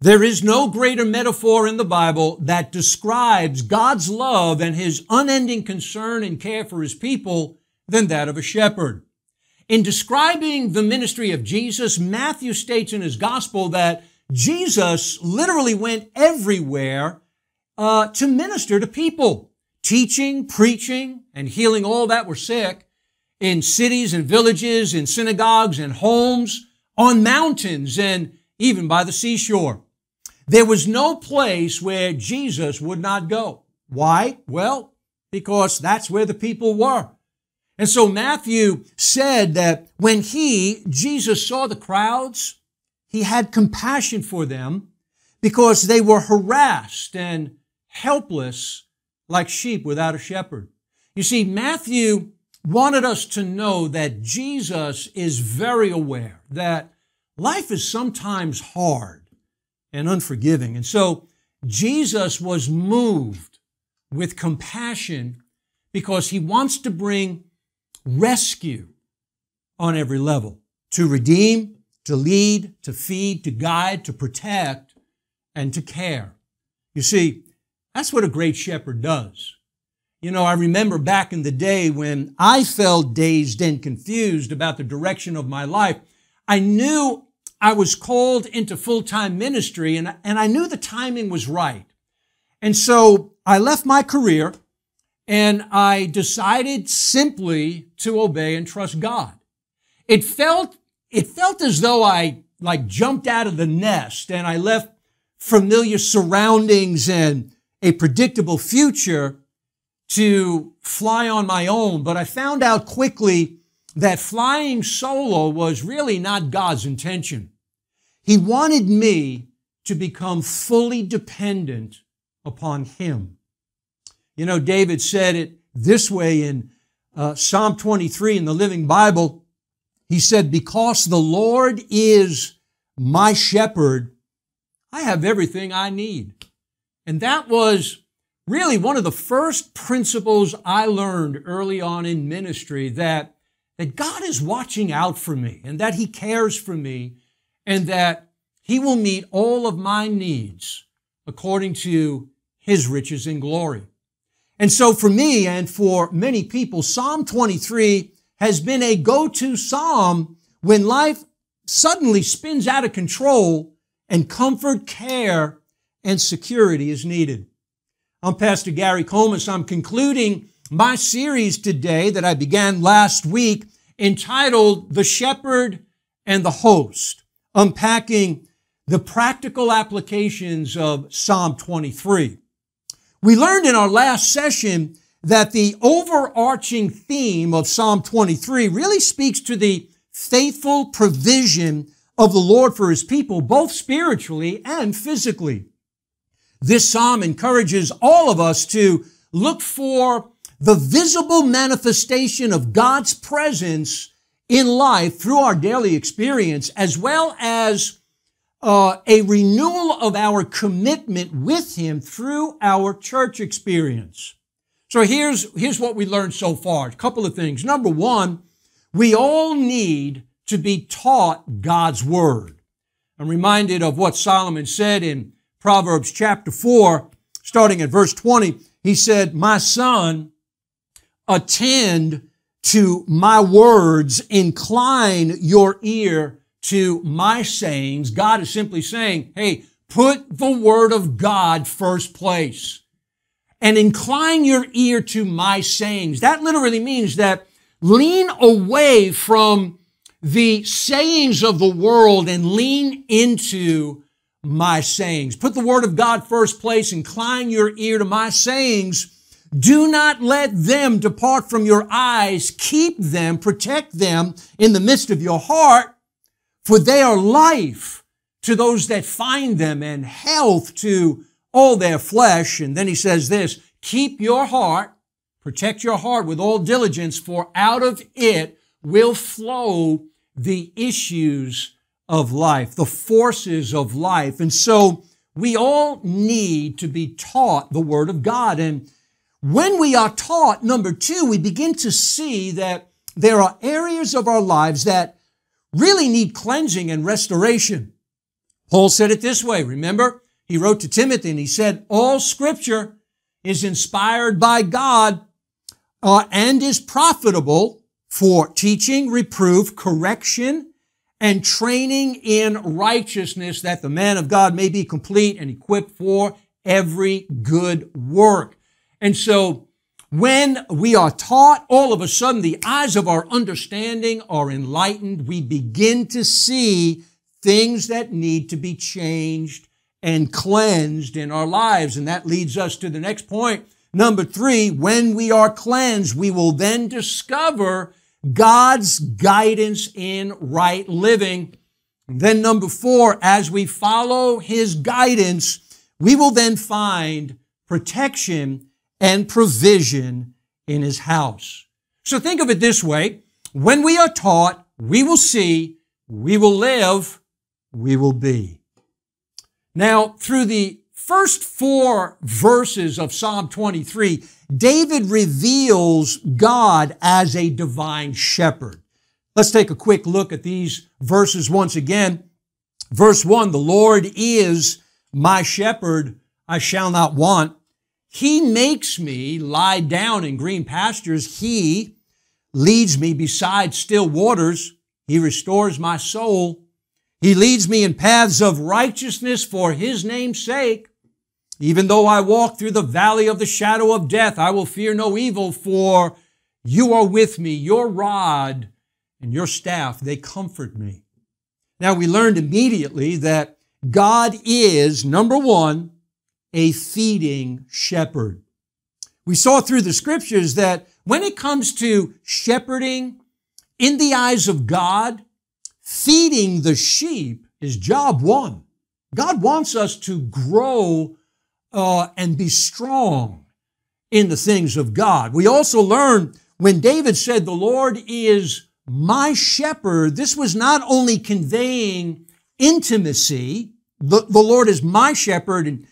There is no greater metaphor in the Bible that describes God's love and his unending concern and care for his people than that of a shepherd. In describing the ministry of Jesus, Matthew states in his gospel that Jesus literally went everywhere uh, to minister to people, teaching, preaching, and healing all that were sick in cities and villages, in synagogues and homes, on mountains, and even by the seashore. There was no place where Jesus would not go. Why? Well, because that's where the people were. And so Matthew said that when he, Jesus, saw the crowds, he had compassion for them because they were harassed and helpless like sheep without a shepherd. You see, Matthew wanted us to know that Jesus is very aware that life is sometimes hard and unforgiving. And so Jesus was moved with compassion because he wants to bring rescue on every level to redeem, to lead, to feed, to guide, to protect, and to care. You see, that's what a great shepherd does. You know, I remember back in the day when I felt dazed and confused about the direction of my life. I knew I was called into full-time ministry and, and I knew the timing was right. And so I left my career and I decided simply to obey and trust God. It felt, it felt as though I like jumped out of the nest and I left familiar surroundings and a predictable future to fly on my own. But I found out quickly that flying solo was really not God's intention. He wanted me to become fully dependent upon Him. You know, David said it this way in uh, Psalm 23 in the Living Bible. He said, Because the Lord is my shepherd, I have everything I need. And that was really one of the first principles I learned early on in ministry that that God is watching out for me and that He cares for me and that He will meet all of my needs according to His riches and glory. And so for me and for many people, Psalm 23 has been a go-to psalm when life suddenly spins out of control and comfort, care, and security is needed. I'm Pastor Gary Comis. I'm concluding my series today that I began last week entitled The Shepherd and the Host, unpacking the practical applications of Psalm 23. We learned in our last session that the overarching theme of Psalm 23 really speaks to the faithful provision of the Lord for his people, both spiritually and physically. This psalm encourages all of us to look for the visible manifestation of God's presence in life through our daily experience, as well as uh, a renewal of our commitment with Him through our church experience. So here's, here's what we learned so far. A couple of things. Number one, we all need to be taught God's Word. I'm reminded of what Solomon said in Proverbs chapter 4, starting at verse 20. He said, My son, attend to my words, incline your ear to my sayings. God is simply saying, hey, put the word of God first place and incline your ear to my sayings. That literally means that lean away from the sayings of the world and lean into my sayings. Put the word of God first place, incline your ear to my sayings do not let them depart from your eyes. Keep them, protect them in the midst of your heart, for they are life to those that find them and health to all their flesh. And then he says this, keep your heart, protect your heart with all diligence, for out of it will flow the issues of life, the forces of life. And so we all need to be taught the Word of God. And when we are taught, number two, we begin to see that there are areas of our lives that really need cleansing and restoration. Paul said it this way. Remember, he wrote to Timothy and he said, all scripture is inspired by God uh, and is profitable for teaching, reproof, correction, and training in righteousness that the man of God may be complete and equipped for every good work. And so when we are taught, all of a sudden the eyes of our understanding are enlightened. We begin to see things that need to be changed and cleansed in our lives. And that leads us to the next point. Number three, when we are cleansed, we will then discover God's guidance in right living. Then number four, as we follow his guidance, we will then find protection and provision in his house. So think of it this way. When we are taught, we will see, we will live, we will be. Now, through the first four verses of Psalm 23, David reveals God as a divine shepherd. Let's take a quick look at these verses once again. Verse one, the Lord is my shepherd, I shall not want. He makes me lie down in green pastures. He leads me beside still waters. He restores my soul. He leads me in paths of righteousness for his name's sake. Even though I walk through the valley of the shadow of death, I will fear no evil, for you are with me. Your rod and your staff, they comfort me. Now we learned immediately that God is, number one, a feeding shepherd. We saw through the scriptures that when it comes to shepherding in the eyes of God, feeding the sheep is job one. God wants us to grow uh, and be strong in the things of God. We also learn when David said, The Lord is my shepherd, this was not only conveying intimacy, the, the Lord is my shepherd and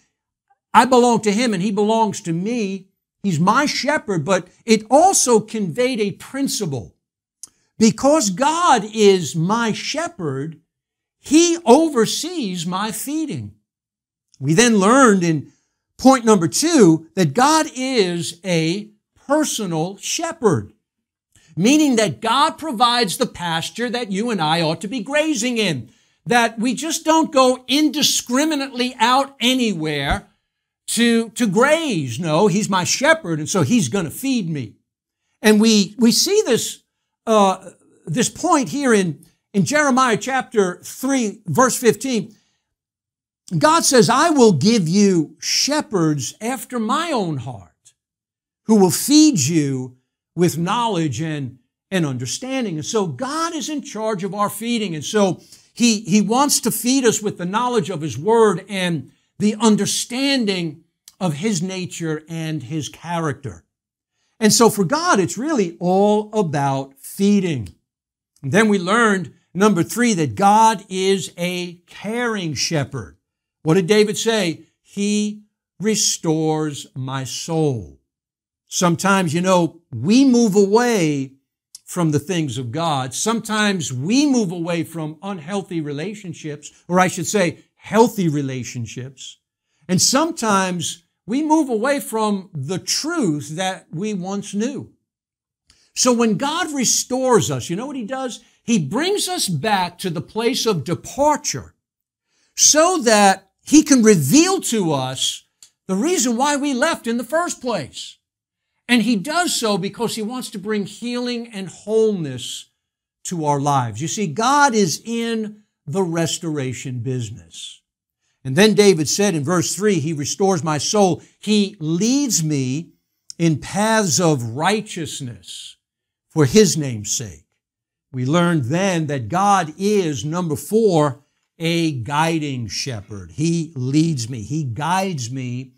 I belong to him and he belongs to me. He's my shepherd, but it also conveyed a principle. Because God is my shepherd, he oversees my feeding. We then learned in Point number two, that God is a personal shepherd, meaning that God provides the pasture that you and I ought to be grazing in, that we just don't go indiscriminately out anywhere to, to graze. No, he's my shepherd, and so he's going to feed me. And we, we see this, uh, this point here in, in Jeremiah chapter 3, verse 15. God says, I will give you shepherds after my own heart who will feed you with knowledge and, and understanding. And so God is in charge of our feeding. And so he, he wants to feed us with the knowledge of his word and the understanding of his nature and his character. And so for God, it's really all about feeding. And then we learned, number three, that God is a caring shepherd. What did David say? He restores my soul. Sometimes, you know, we move away from the things of God. Sometimes we move away from unhealthy relationships, or I should say, healthy relationships. And sometimes we move away from the truth that we once knew. So when God restores us, you know what he does? He brings us back to the place of departure so that he can reveal to us the reason why we left in the first place. And he does so because he wants to bring healing and wholeness to our lives. You see, God is in the restoration business. And then David said in verse three, he restores my soul. He leads me in paths of righteousness for his name's sake. We learned then that God is number four, a guiding shepherd. He leads me. He guides me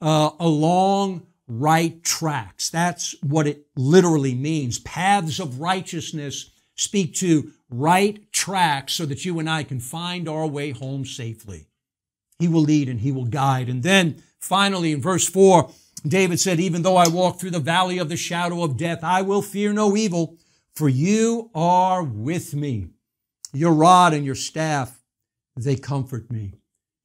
uh, along right tracks. That's what it literally means. Paths of righteousness speak to right tracks so that you and I can find our way home safely. He will lead and he will guide. And then finally in verse four, David said, even though I walk through the valley of the shadow of death, I will fear no evil, for you are with me. Your rod and your staff, they comfort me.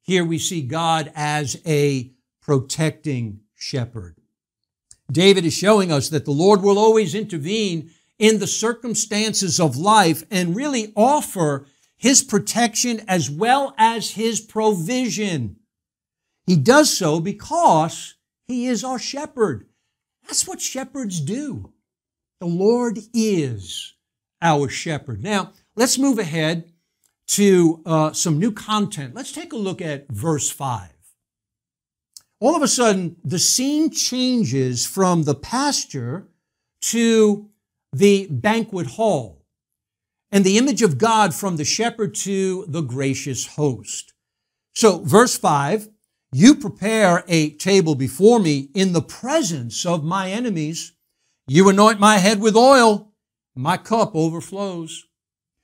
Here we see God as a protecting shepherd. David is showing us that the Lord will always intervene in the circumstances of life and really offer his protection as well as his provision. He does so because he is our shepherd. That's what shepherds do. The Lord is our shepherd. Now, let's move ahead to uh, some new content. Let's take a look at verse 5. All of a sudden, the scene changes from the pasture to the banquet hall and the image of God from the shepherd to the gracious host. So, verse 5 You prepare a table before me in the presence of my enemies. You anoint my head with oil, my cup overflows.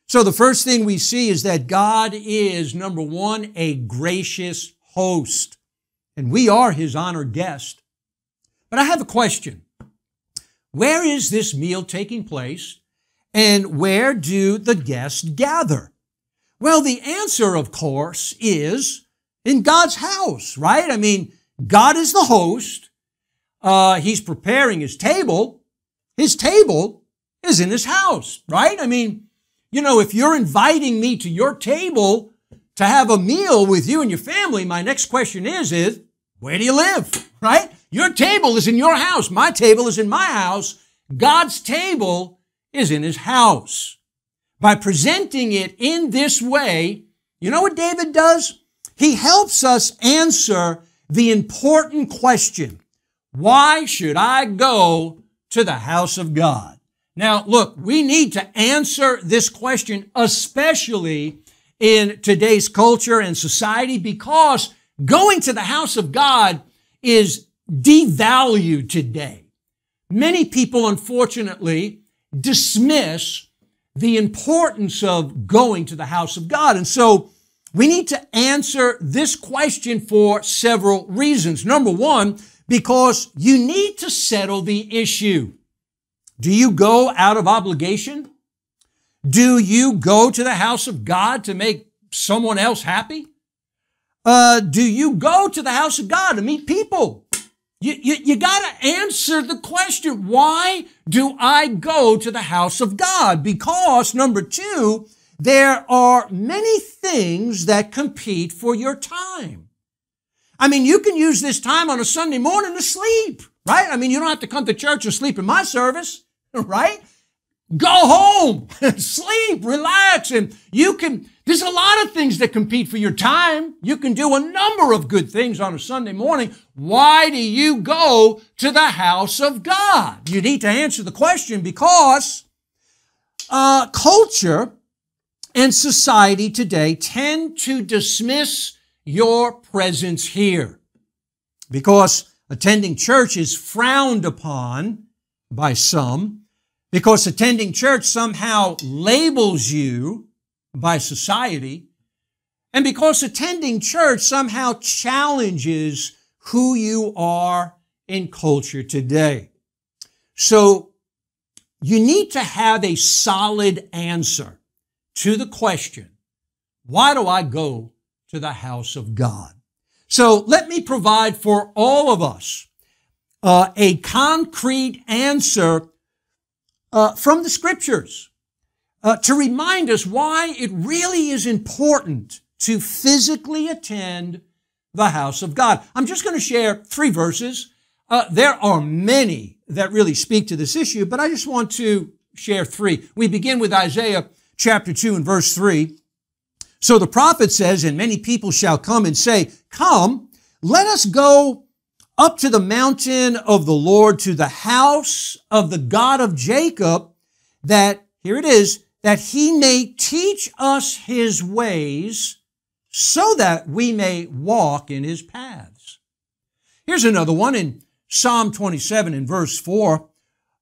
So the first thing we see is that God is, number one, a gracious host, and we are his honored guest. But I have a question. Where is this meal taking place? And where do the guests gather? Well, the answer, of course, is in God's house, right? I mean, God is the host. Uh, he's preparing his table. His table is in his house, right? I mean, you know, if you're inviting me to your table to have a meal with you and your family, my next question is, is where do you live? Right? Your table is in your house. My table is in my house. God's table is in his house. By presenting it in this way, you know what David does? He helps us answer the important question. Why should I go to the house of God? Now, look, we need to answer this question, especially in today's culture and society, because going to the house of God is devalued today. Many people, unfortunately, dismiss the importance of going to the house of God. And so we need to answer this question for several reasons. Number one, because you need to settle the issue. Do you go out of obligation? Do you go to the house of God to make someone else happy? Uh, do you go to the house of God to meet people? You, you, you got to answer the question why do I go to the house of God? Because, number two, there are many things that compete for your time. I mean, you can use this time on a Sunday morning to sleep, right? I mean, you don't have to come to church and sleep in my service. right? Go home, sleep, relax, and you can, there's a lot of things that compete for your time. You can do a number of good things on a Sunday morning. Why do you go to the house of God? You need to answer the question because uh, culture and society today tend to dismiss your presence here because attending church is frowned upon by some because attending church somehow labels you by society and because attending church somehow challenges who you are in culture today. So you need to have a solid answer to the question, why do I go to the house of God? So let me provide for all of us uh, a concrete answer uh, from the scriptures uh, to remind us why it really is important to physically attend the house of God. I'm just going to share three verses. Uh, there are many that really speak to this issue, but I just want to share three. We begin with Isaiah chapter 2 and verse 3. So the prophet says, and many people shall come and say, come, let us go up to the mountain of the Lord, to the house of the God of Jacob, that, here it is, that he may teach us his ways so that we may walk in his paths. Here's another one in Psalm 27 in verse 4.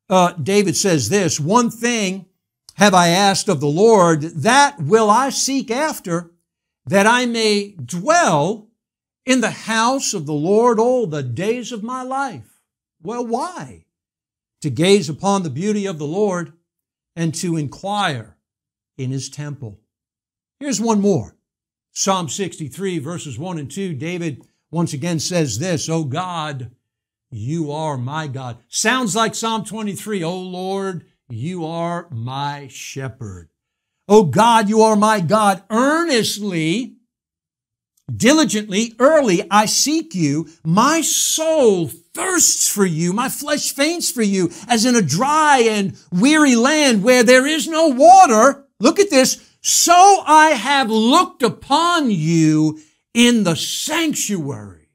Uh, David says this, one thing have I asked of the Lord, that will I seek after, that I may dwell in the house of the Lord all the days of my life. Well, why? To gaze upon the beauty of the Lord and to inquire in his temple. Here's one more. Psalm 63 verses 1 and 2, David once again says this, Oh God, you are my God. Sounds like Psalm 23, Oh Lord, you are my shepherd. Oh God, you are my God. Earnestly, diligently, early, I seek you. My soul thirsts for you. My flesh faints for you as in a dry and weary land where there is no water. Look at this. So I have looked upon you in the sanctuary.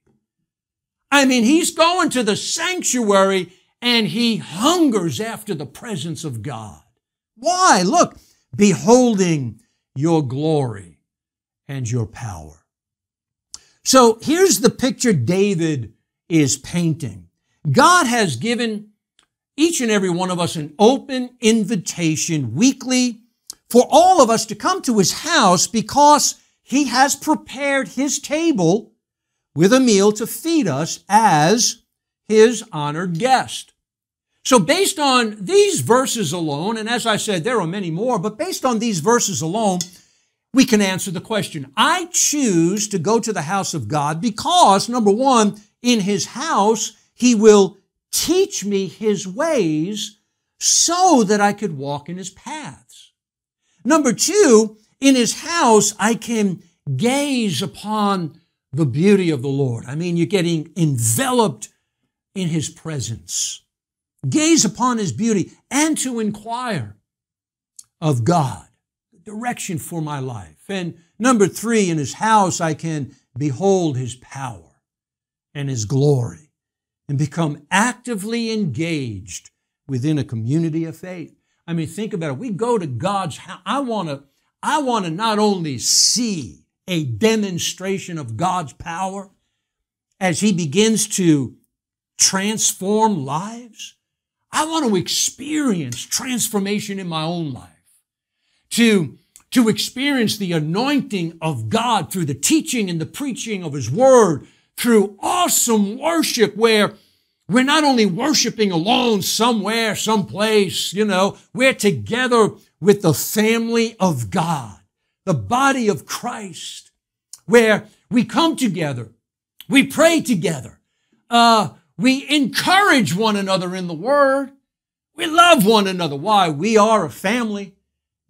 I mean, he's going to the sanctuary and he hungers after the presence of God. Why? Look, beholding your glory and your power. So here's the picture David is painting. God has given each and every one of us an open invitation weekly for all of us to come to his house because he has prepared his table with a meal to feed us as his honored guest. So based on these verses alone, and as I said, there are many more, but based on these verses alone, we can answer the question. I choose to go to the house of God because, number one, in his house, he will teach me his ways so that I could walk in his paths. Number two, in his house, I can gaze upon the beauty of the Lord. I mean, you're getting enveloped in his presence. Gaze upon his beauty and to inquire of God direction for my life. And number three, in his house, I can behold his power and his glory and become actively engaged within a community of faith. I mean, think about it. We go to God's house. I want to, I want to not only see a demonstration of God's power as he begins to transform lives. I want to experience transformation in my own life to, to experience the anointing of God through the teaching and the preaching of His Word, through awesome worship where we're not only worshiping alone somewhere, someplace, you know, we're together with the family of God, the body of Christ, where we come together, we pray together, uh, we encourage one another in the Word, we love one another. Why? We are a family.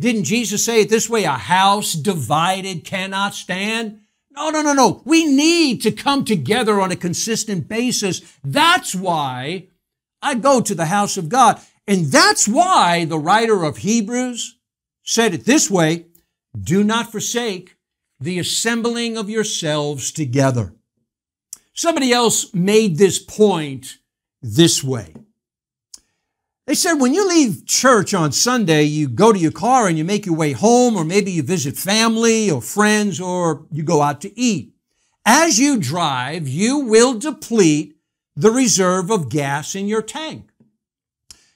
Didn't Jesus say it this way? A house divided cannot stand. No, no, no, no. We need to come together on a consistent basis. That's why I go to the house of God. And that's why the writer of Hebrews said it this way, do not forsake the assembling of yourselves together. Somebody else made this point this way. They said when you leave church on Sunday, you go to your car and you make your way home, or maybe you visit family or friends, or you go out to eat. As you drive, you will deplete the reserve of gas in your tank.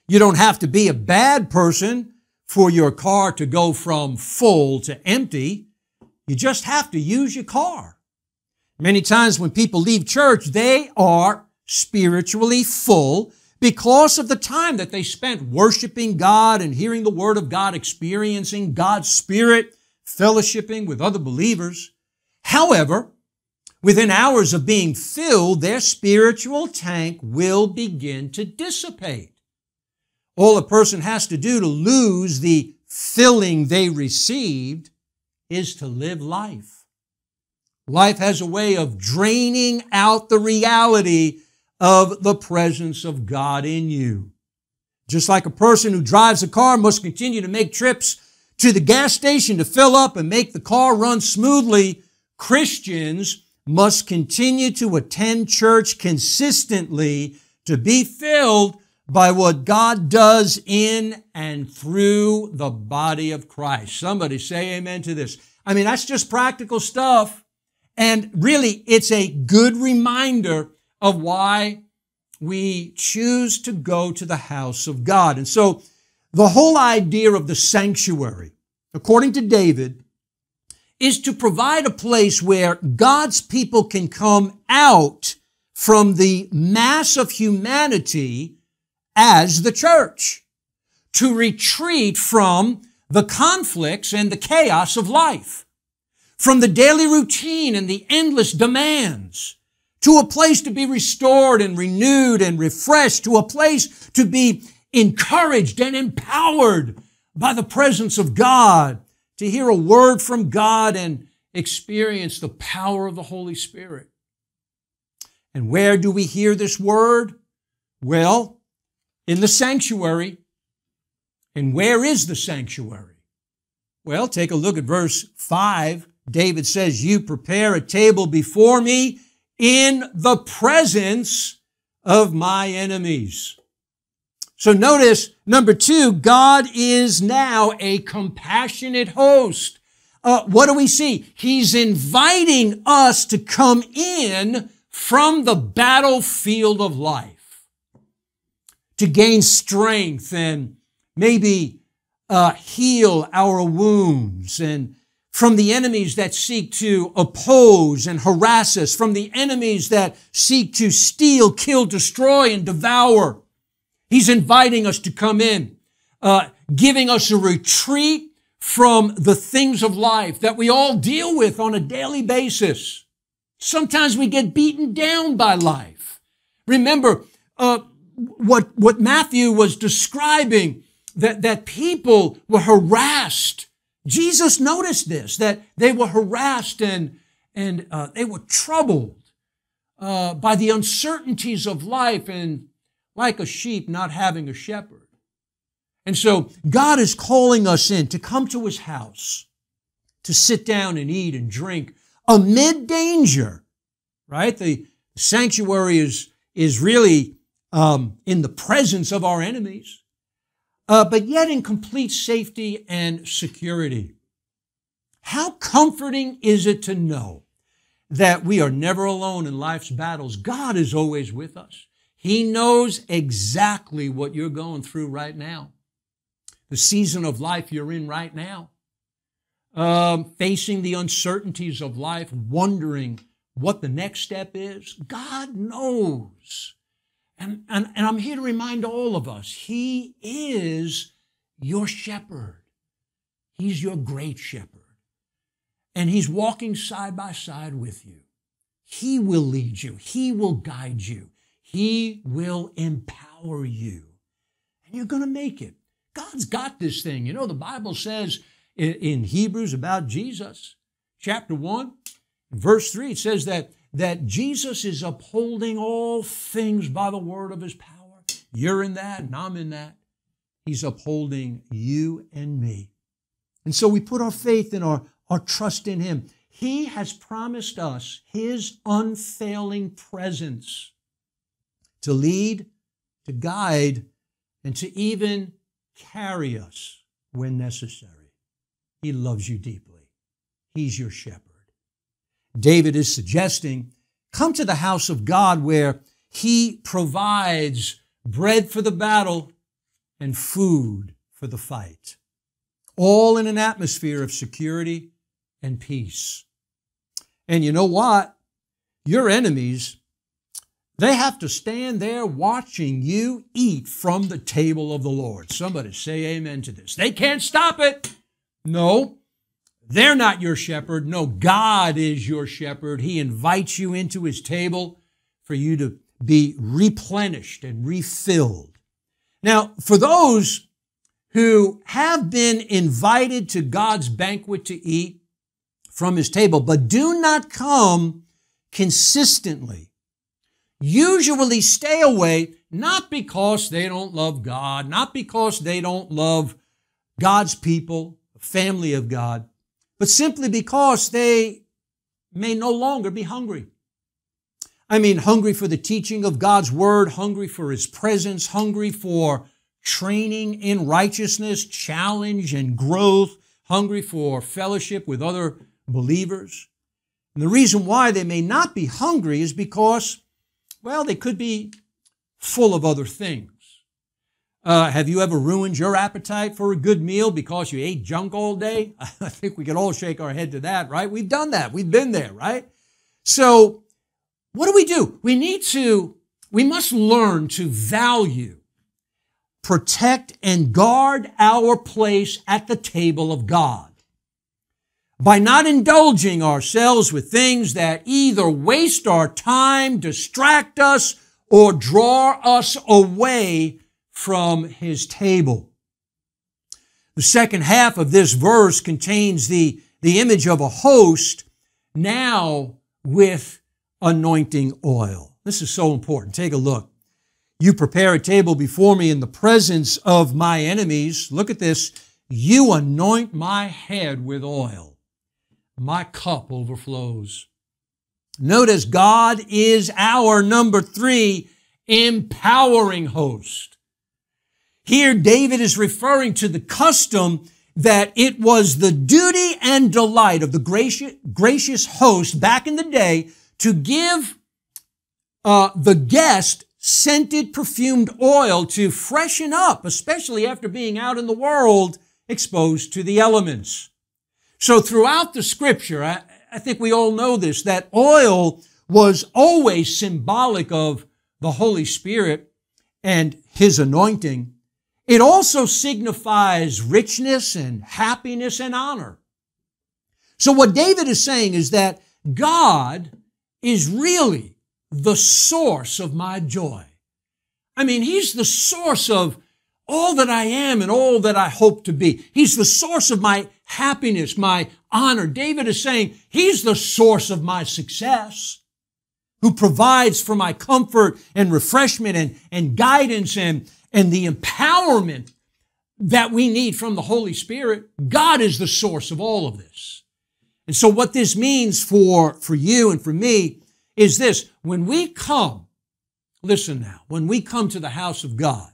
You don't have to be a bad person for your car to go from full to empty. You just have to use your car. Many times when people leave church, they are spiritually full because of the time that they spent worshiping God and hearing the Word of God, experiencing God's Spirit, fellowshipping with other believers. However, within hours of being filled, their spiritual tank will begin to dissipate. All a person has to do to lose the filling they received is to live life. Life has a way of draining out the reality of the presence of God in you. Just like a person who drives a car must continue to make trips to the gas station to fill up and make the car run smoothly, Christians must continue to attend church consistently to be filled by what God does in and through the body of Christ. Somebody say amen to this. I mean, that's just practical stuff. And really, it's a good reminder of why we choose to go to the house of God. And so the whole idea of the sanctuary, according to David, is to provide a place where God's people can come out from the mass of humanity as the church, to retreat from the conflicts and the chaos of life, from the daily routine and the endless demands to a place to be restored and renewed and refreshed, to a place to be encouraged and empowered by the presence of God, to hear a word from God and experience the power of the Holy Spirit. And where do we hear this word? Well, in the sanctuary. And where is the sanctuary? Well, take a look at verse 5. David says, You prepare a table before me in the presence of my enemies. So notice, number two, God is now a compassionate host. Uh, what do we see? He's inviting us to come in from the battlefield of life to gain strength and maybe uh, heal our wounds and from the enemies that seek to oppose and harass us, from the enemies that seek to steal, kill, destroy, and devour. He's inviting us to come in, uh, giving us a retreat from the things of life that we all deal with on a daily basis. Sometimes we get beaten down by life. Remember, uh, what, what Matthew was describing that, that people were harassed. Jesus noticed this, that they were harassed and, and uh, they were troubled uh, by the uncertainties of life and like a sheep not having a shepherd. And so God is calling us in to come to his house, to sit down and eat and drink amid danger, right? The sanctuary is, is really um, in the presence of our enemies uh, but yet in complete safety and security. How comforting is it to know that we are never alone in life's battles? God is always with us. He knows exactly what you're going through right now, the season of life you're in right now, um, facing the uncertainties of life, wondering what the next step is. God knows. And, and, and I'm here to remind all of us, He is your shepherd. He's your great shepherd. And He's walking side by side with you. He will lead you. He will guide you. He will empower you. And you're going to make it. God's got this thing. You know, the Bible says in Hebrews about Jesus, chapter 1, verse 3, it says that that Jesus is upholding all things by the word of his power. You're in that, and I'm in that. He's upholding you and me. And so we put our faith and our, our trust in him. He has promised us his unfailing presence to lead, to guide, and to even carry us when necessary. He loves you deeply. He's your shepherd. David is suggesting, come to the house of God where he provides bread for the battle and food for the fight, all in an atmosphere of security and peace. And you know what? Your enemies, they have to stand there watching you eat from the table of the Lord. Somebody say amen to this. They can't stop it. No, they're not your shepherd. No, God is your shepherd. He invites you into his table for you to be replenished and refilled. Now, for those who have been invited to God's banquet to eat from his table, but do not come consistently, usually stay away, not because they don't love God, not because they don't love God's people, family of God, but simply because they may no longer be hungry. I mean, hungry for the teaching of God's word, hungry for his presence, hungry for training in righteousness, challenge and growth, hungry for fellowship with other believers. And the reason why they may not be hungry is because, well, they could be full of other things. Uh, have you ever ruined your appetite for a good meal because you ate junk all day? I think we can all shake our head to that, right? We've done that. We've been there, right? So, what do we do? We need to, we must learn to value, protect, and guard our place at the table of God. by not indulging ourselves with things that either waste our time, distract us, or draw us away from his table. The second half of this verse contains the, the image of a host now with anointing oil. This is so important. Take a look. You prepare a table before me in the presence of my enemies. Look at this. You anoint my head with oil. My cup overflows. Notice God is our number three empowering host. Here, David is referring to the custom that it was the duty and delight of the gracious, gracious host back in the day to give uh, the guest scented perfumed oil to freshen up, especially after being out in the world exposed to the elements. So throughout the scripture, I, I think we all know this, that oil was always symbolic of the Holy Spirit and His anointing. It also signifies richness and happiness and honor. So what David is saying is that God is really the source of my joy. I mean, He's the source of all that I am and all that I hope to be. He's the source of my happiness, my honor. David is saying he's the source of my success, who provides for my comfort and refreshment and, and guidance and, and the empowerment that we need from the Holy Spirit. God is the source of all of this. And so what this means for, for you and for me is this. When we come, listen now, when we come to the house of God,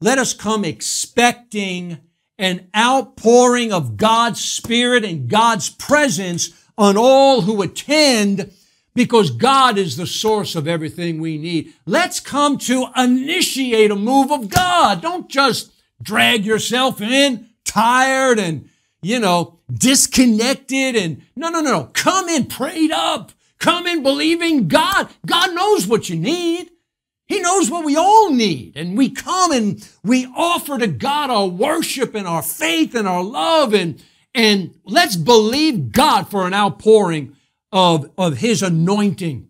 let us come expecting an outpouring of God's Spirit and God's presence on all who attend because God is the source of everything we need. Let's come to initiate a move of God. Don't just drag yourself in tired and, you know, disconnected and no, no, no. Come in prayed up. Come in believing God. God knows what you need. He knows what we all need. And we come and we offer to God our worship and our faith and our love. And, and let's believe God for an outpouring of, of His anointing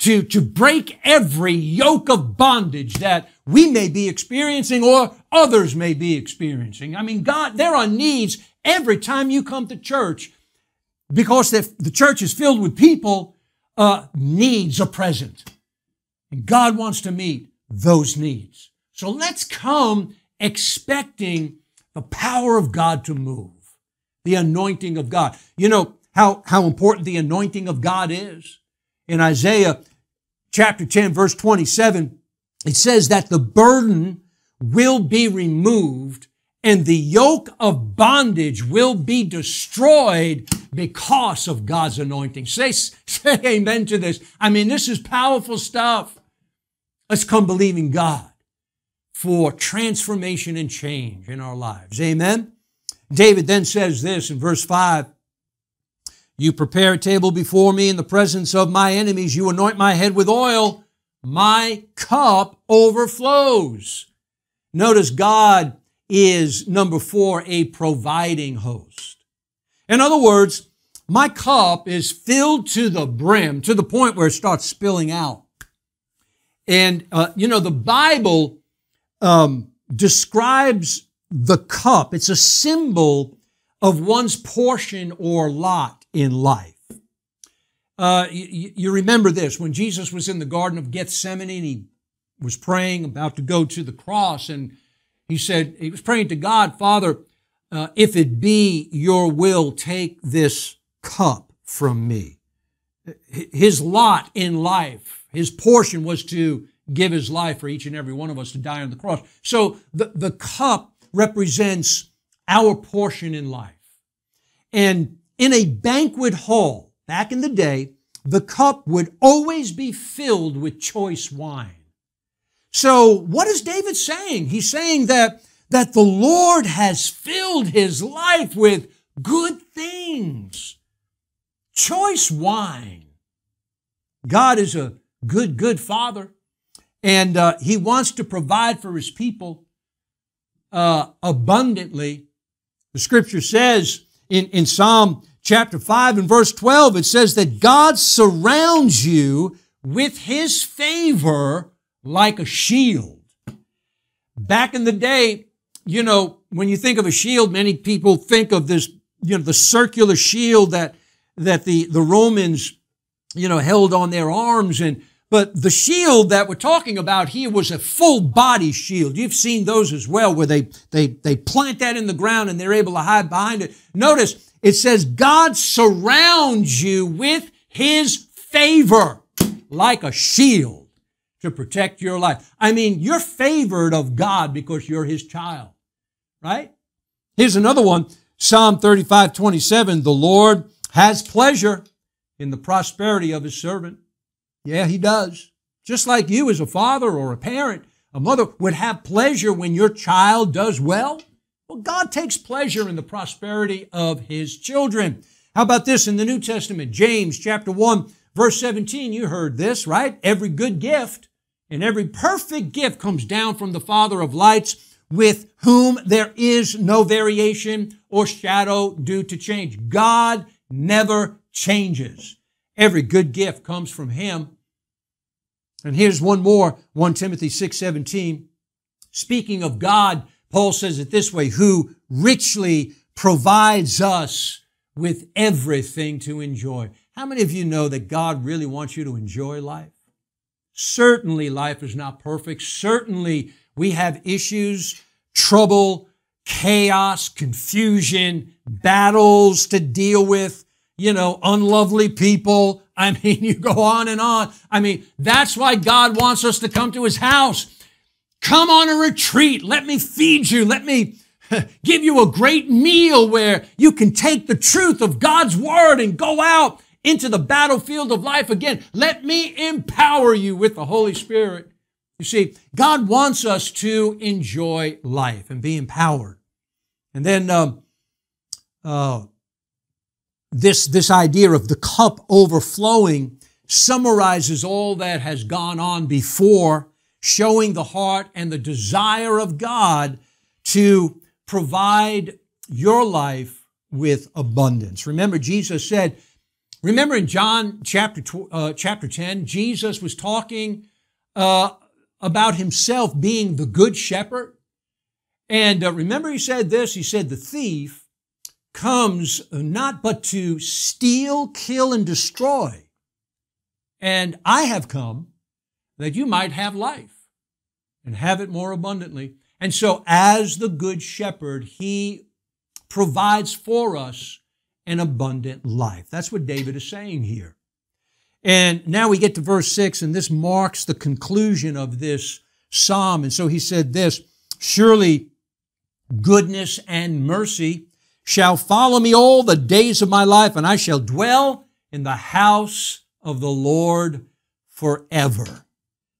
to, to break every yoke of bondage that we may be experiencing or others may be experiencing. I mean, God, there are needs every time you come to church because the church is filled with people, uh, needs are present. And God wants to meet those needs. So let's come expecting the power of God to move, the anointing of God. You know how, how important the anointing of God is? In Isaiah chapter 10, verse 27, it says that the burden will be removed and the yoke of bondage will be destroyed because of God's anointing. Say, say amen to this. I mean, this is powerful stuff. Let's come believing God for transformation and change in our lives. Amen. David then says this in verse 5 You prepare a table before me in the presence of my enemies. You anoint my head with oil. My cup overflows. Notice God is number four, a providing host. In other words, my cup is filled to the brim, to the point where it starts spilling out. And, uh, you know, the Bible um, describes the cup, it's a symbol of one's portion or lot in life. Uh, you, you, remember this when Jesus was in the Garden of Gethsemane and he was praying about to go to the cross, and he said, he was praying to God, Father, uh, if it be your will, take this cup from me. His lot in life his portion was to give his life for each and every one of us to die on the cross. So the, the cup represents our portion in life. And in a banquet hall, back in the day, the cup would always be filled with choice wine. So what is David saying? He's saying that, that the Lord has filled his life with good things. Choice wine. God is a good, good father. And uh, he wants to provide for his people uh, abundantly. The scripture says in, in Psalm chapter 5 and verse 12, it says that God surrounds you with his favor like a shield. Back in the day, you know, when you think of a shield, many people think of this, you know, the circular shield that, that the, the Romans, you know, held on their arms and, but the shield that we're talking about here was a full body shield. You've seen those as well, where they, they, they plant that in the ground and they're able to hide behind it. Notice it says God surrounds you with his favor like a shield to protect your life. I mean, you're favored of God because you're his child, right? Here's another one. Psalm 35, 27. The Lord has pleasure in the prosperity of his servant. Yeah, he does. Just like you as a father or a parent, a mother would have pleasure when your child does well. Well, God takes pleasure in the prosperity of his children. How about this in the New Testament? James chapter 1, verse 17. You heard this, right? Every good gift and every perfect gift comes down from the Father of lights, with whom there is no variation or shadow due to change. God never changes. Every good gift comes from him. And here's one more, 1 Timothy 6, 17. Speaking of God, Paul says it this way, who richly provides us with everything to enjoy. How many of you know that God really wants you to enjoy life? Certainly life is not perfect. Certainly we have issues, trouble, chaos, confusion, battles to deal with, you know, unlovely people, I mean, you go on and on. I mean, that's why God wants us to come to his house. Come on a retreat. Let me feed you. Let me give you a great meal where you can take the truth of God's word and go out into the battlefield of life again. Let me empower you with the Holy Spirit. You see, God wants us to enjoy life and be empowered. And then, um, uh, this, this idea of the cup overflowing summarizes all that has gone on before, showing the heart and the desire of God to provide your life with abundance. Remember, Jesus said, remember in John chapter, uh, chapter 10, Jesus was talking uh, about himself being the good shepherd. And uh, remember, he said this, he said, the thief comes not but to steal, kill, and destroy. And I have come that you might have life and have it more abundantly. And so, as the good shepherd, he provides for us an abundant life. That's what David is saying here. And now we get to verse six, and this marks the conclusion of this psalm. And so he said this, surely goodness and mercy shall follow me all the days of my life, and I shall dwell in the house of the Lord forever.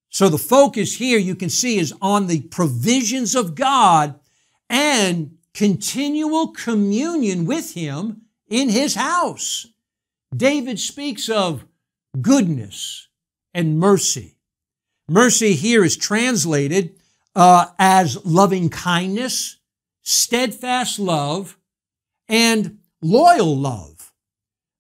So the focus here you can see is on the provisions of God and continual communion with Him in His house. David speaks of goodness and mercy. Mercy here is translated uh, as loving kindness, steadfast love, and loyal love.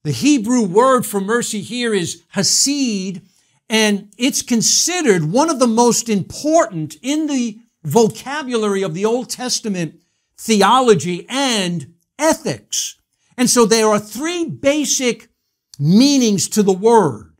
The Hebrew word for mercy here is hesed, and it's considered one of the most important in the vocabulary of the Old Testament theology and ethics. And so there are three basic meanings to the word.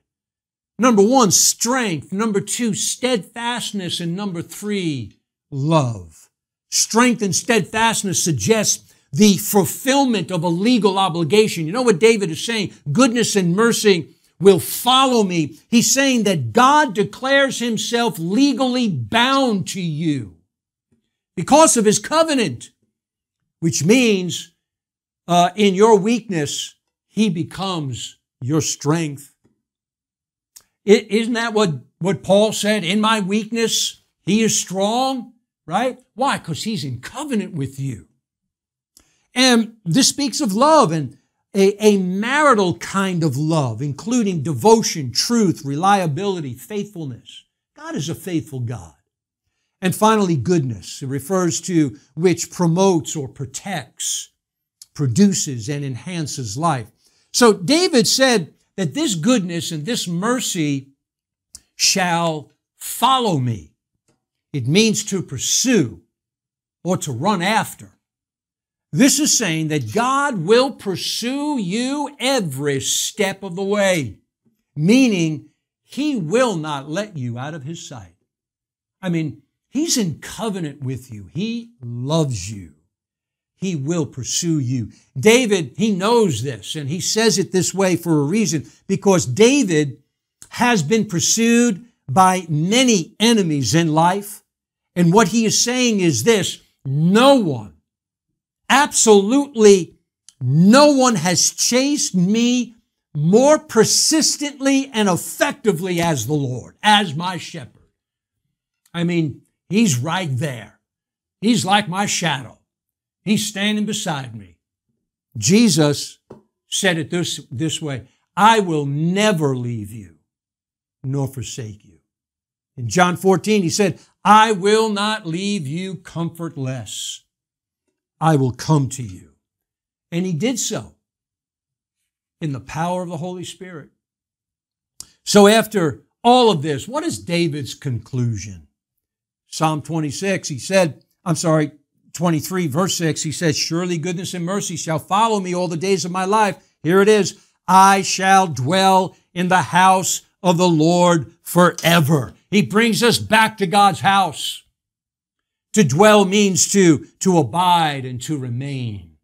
Number one, strength. Number two, steadfastness. And number three, love. Strength and steadfastness suggests the fulfillment of a legal obligation. You know what David is saying? Goodness and mercy will follow me. He's saying that God declares himself legally bound to you because of his covenant, which means uh, in your weakness, he becomes your strength. is isn't that what, what Paul said? In my weakness, he is strong, right? Why? Because he's in covenant with you. And this speaks of love and a, a marital kind of love, including devotion, truth, reliability, faithfulness. God is a faithful God. And finally, goodness. It refers to which promotes or protects, produces and enhances life. So David said that this goodness and this mercy shall follow me. It means to pursue or to run after. This is saying that God will pursue you every step of the way, meaning he will not let you out of his sight. I mean, he's in covenant with you. He loves you. He will pursue you. David, he knows this and he says it this way for a reason because David has been pursued by many enemies in life. And what he is saying is this, no one, absolutely no one has chased me more persistently and effectively as the Lord, as my shepherd. I mean, he's right there. He's like my shadow. He's standing beside me. Jesus said it this, this way, I will never leave you nor forsake you. In John 14, he said, I will not leave you comfortless. I will come to you. And he did so in the power of the Holy Spirit. So after all of this, what is David's conclusion? Psalm 26, he said, I'm sorry, 23, verse 6, he says, Surely goodness and mercy shall follow me all the days of my life. Here it is. I shall dwell in the house of the Lord forever. He brings us back to God's house. To dwell means to, to abide and to remain.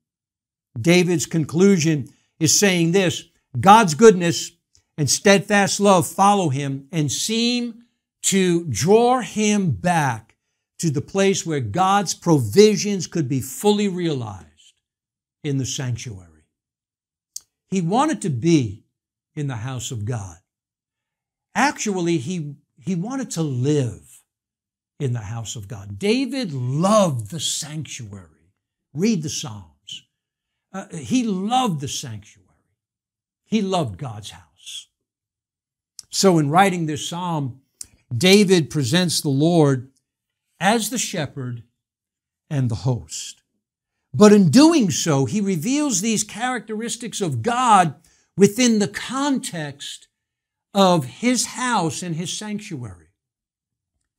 David's conclusion is saying this, God's goodness and steadfast love follow him and seem to draw him back to the place where God's provisions could be fully realized in the sanctuary. He wanted to be in the house of God. Actually, he, he wanted to live in the house of God. David loved the sanctuary. Read the Psalms. Uh, he loved the sanctuary. He loved God's house. So in writing this psalm, David presents the Lord as the shepherd and the host. But in doing so, he reveals these characteristics of God within the context of his house and his sanctuary.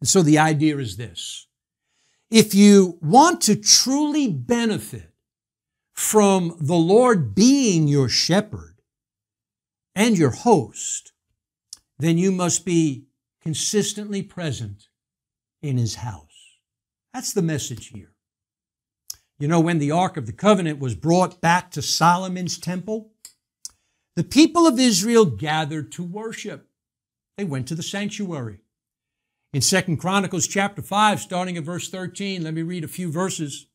And so the idea is this. If you want to truly benefit from the Lord being your shepherd and your host, then you must be consistently present in his house. That's the message here. You know, when the Ark of the Covenant was brought back to Solomon's temple, the people of Israel gathered to worship. They went to the sanctuary. In Second Chronicles chapter 5, starting at verse 13, let me read a few verses.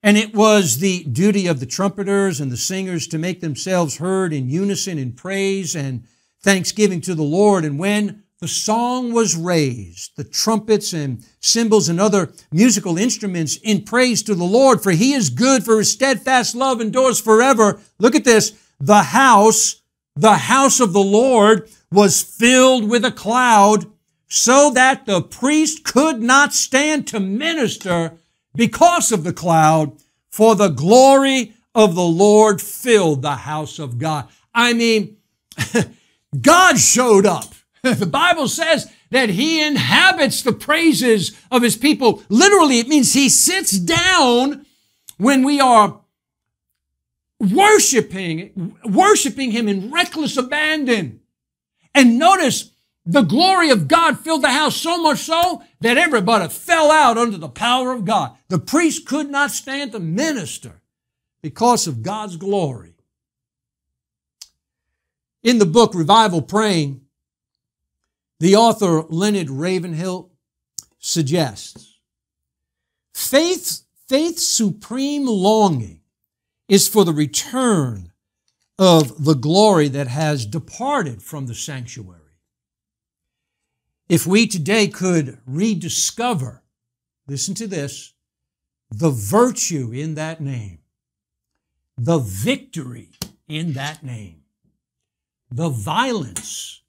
And it was the duty of the trumpeters and the singers to make themselves heard in unison in praise and thanksgiving to the Lord. And when the song was raised, the trumpets and cymbals and other musical instruments in praise to the Lord, for he is good, for his steadfast love endures forever. Look at this the house, the house of the Lord was filled with a cloud so that the priest could not stand to minister because of the cloud, for the glory of the Lord filled the house of God. I mean, God showed up. the Bible says that he inhabits the praises of his people. Literally, it means he sits down when we are worshiping, worshiping him in reckless abandon. And notice the glory of God filled the house so much so that everybody fell out under the power of God. The priest could not stand to minister because of God's glory. In the book Revival Praying, the author Leonard Ravenhill suggests faith, faith's supreme longing is for the return of the glory that has departed from the sanctuary. If we today could rediscover, listen to this, the virtue in that name, the victory in that name, the violence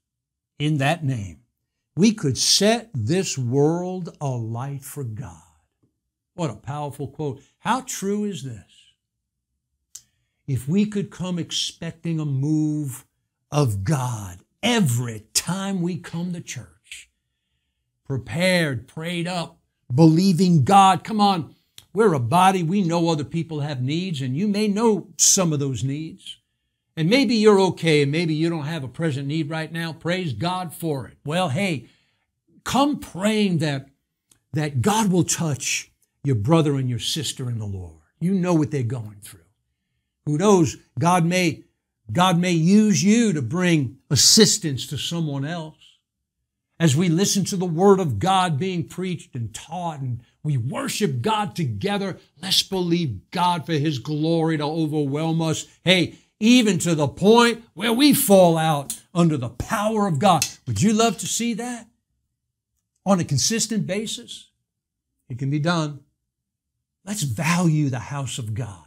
in that name, we could set this world alight for God. What a powerful quote. How true is this? if we could come expecting a move of God every time we come to church. Prepared, prayed up, believing God. Come on, we're a body. We know other people have needs, and you may know some of those needs. And maybe you're okay, and maybe you don't have a present need right now. Praise God for it. Well, hey, come praying that, that God will touch your brother and your sister in the Lord. You know what they're going through. Who knows? God may, God may use you to bring assistance to someone else. As we listen to the Word of God being preached and taught and we worship God together, let's believe God for His glory to overwhelm us. Hey, even to the point where we fall out under the power of God. Would you love to see that? On a consistent basis? It can be done. Let's value the house of God.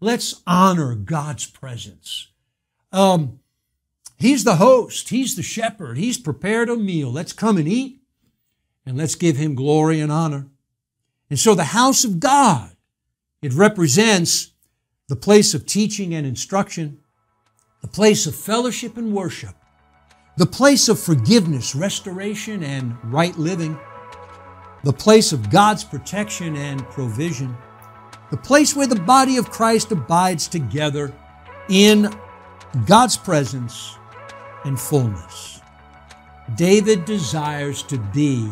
Let's honor God's presence. Um, he's the host. He's the shepherd. He's prepared a meal. Let's come and eat and let's give him glory and honor. And so the house of God, it represents the place of teaching and instruction, the place of fellowship and worship, the place of forgiveness, restoration, and right living, the place of God's protection and provision, the place where the body of Christ abides together in God's presence and fullness. David desires to be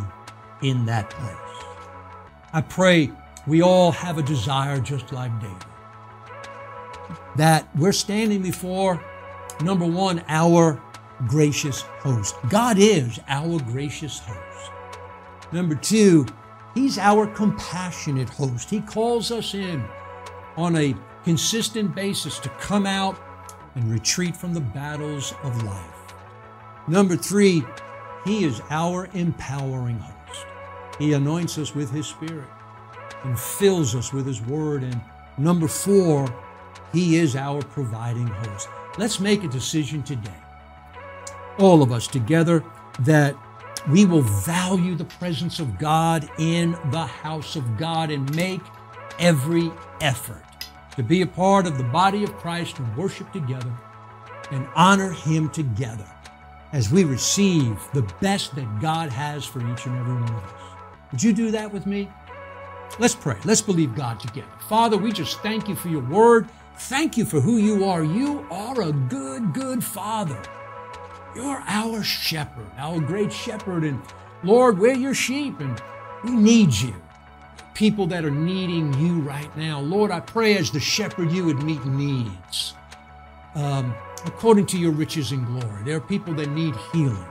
in that place. I pray we all have a desire just like David that we're standing before, number one, our gracious host. God is our gracious host. Number two, He's our compassionate host. He calls us in on a consistent basis to come out and retreat from the battles of life. Number three, He is our empowering host. He anoints us with His Spirit and fills us with His Word. And number four, he is our providing host. Let's make a decision today, all of us together, that we will value the presence of God in the house of God and make every effort to be a part of the body of Christ and worship together and honor Him together as we receive the best that God has for each and every one of us. Would you do that with me? Let's pray. Let's believe God together. Father, we just thank you for your word. Thank you for who you are. You are a good, good father. You're our shepherd, our great shepherd. And Lord, we're your sheep and we need you. People that are needing you right now. Lord, I pray as the shepherd you would meet needs um, according to your riches and glory. There are people that need healing.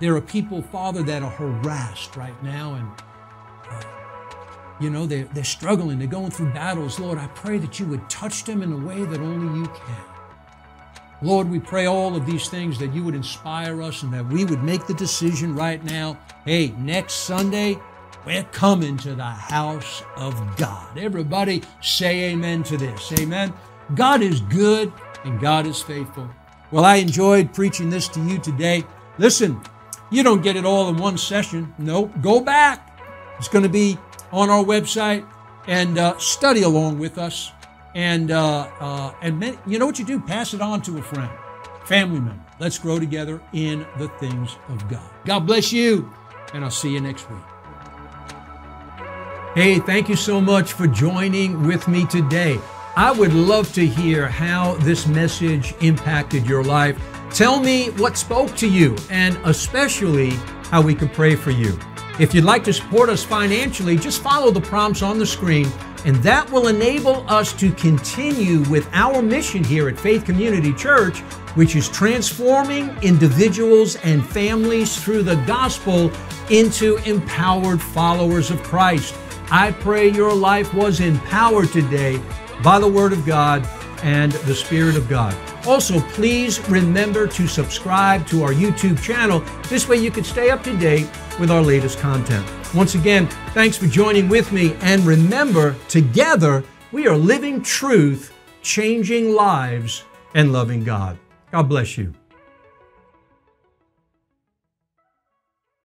There are people, Father, that are harassed right now and uh, you know, they're, they're struggling, they're going through battles. Lord, I pray that you would touch them in a way that only you can. Lord, we pray all of these things that you would inspire us and that we would make the decision right now hey, next Sunday, we're coming to the house of God. Everybody say amen to this. Amen. God is good and God is faithful. Well, I enjoyed preaching this to you today. Listen, you don't get it all in one session. Nope. Go back. It's going to be on our website and uh, study along with us. And uh, uh, and many, you know what you do? Pass it on to a friend, family member. Let's grow together in the things of God. God bless you, and I'll see you next week. Hey, thank you so much for joining with me today. I would love to hear how this message impacted your life. Tell me what spoke to you, and especially how we can pray for you. If you'd like to support us financially, just follow the prompts on the screen, and that will enable us to continue with our mission here at Faith Community Church, which is transforming individuals and families through the gospel into empowered followers of Christ. I pray your life was empowered today by the Word of God and the Spirit of God. Also, please remember to subscribe to our YouTube channel. This way you can stay up to date with our latest content. Once again, thanks for joining with me. And remember, together, we are living truth, changing lives, and loving God. God bless you.